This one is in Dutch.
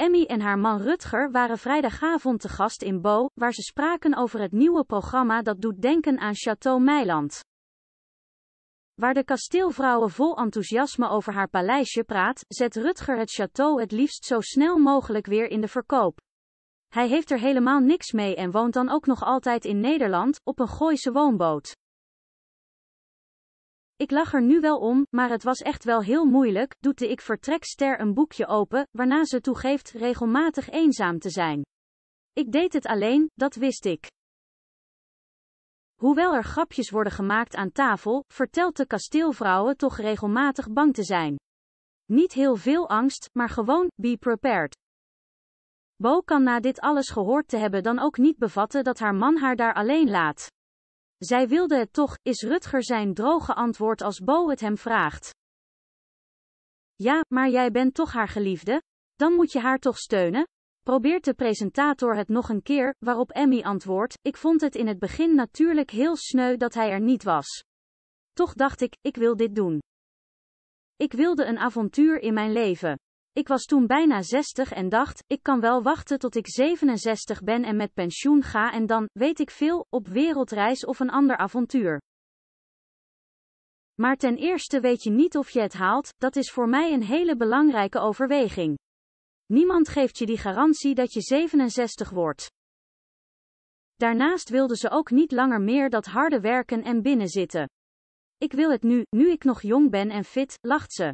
Emmy en haar man Rutger waren vrijdagavond te gast in Bo, waar ze spraken over het nieuwe programma dat doet denken aan Château Meiland. Waar de kasteelvrouwen vol enthousiasme over haar paleisje praat, zet Rutger het château het liefst zo snel mogelijk weer in de verkoop. Hij heeft er helemaal niks mee en woont dan ook nog altijd in Nederland, op een Gooise woonboot. Ik lach er nu wel om, maar het was echt wel heel moeilijk, doet de ik vertrekster een boekje open, waarna ze toegeeft regelmatig eenzaam te zijn. Ik deed het alleen, dat wist ik. Hoewel er grapjes worden gemaakt aan tafel, vertelt de kasteelvrouwen toch regelmatig bang te zijn. Niet heel veel angst, maar gewoon, be prepared. Bo kan na dit alles gehoord te hebben dan ook niet bevatten dat haar man haar daar alleen laat. Zij wilde het toch, is Rutger zijn droge antwoord als Bo het hem vraagt. Ja, maar jij bent toch haar geliefde? Dan moet je haar toch steunen? Probeert de presentator het nog een keer, waarop Emmy antwoordt, ik vond het in het begin natuurlijk heel sneu dat hij er niet was. Toch dacht ik, ik wil dit doen. Ik wilde een avontuur in mijn leven. Ik was toen bijna 60 en dacht, ik kan wel wachten tot ik 67 ben en met pensioen ga en dan, weet ik veel, op wereldreis of een ander avontuur. Maar ten eerste weet je niet of je het haalt, dat is voor mij een hele belangrijke overweging. Niemand geeft je die garantie dat je 67 wordt. Daarnaast wilde ze ook niet langer meer dat harde werken en binnenzitten. Ik wil het nu, nu ik nog jong ben en fit, lacht ze.